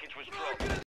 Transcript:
package was broken.